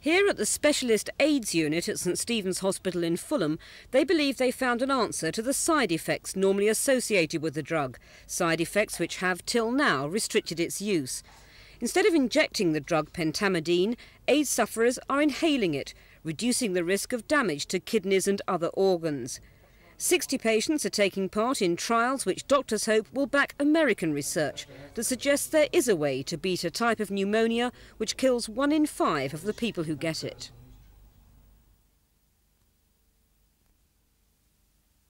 Here at the Specialist AIDS Unit at St Stephen's Hospital in Fulham, they believe they found an answer to the side effects normally associated with the drug, side effects which have till now restricted its use. Instead of injecting the drug pentamidine, AIDS sufferers are inhaling it, reducing the risk of damage to kidneys and other organs. 60 patients are taking part in trials which doctors hope will back American research that suggests there is a way to beat a type of pneumonia which kills one in five of the people who get it.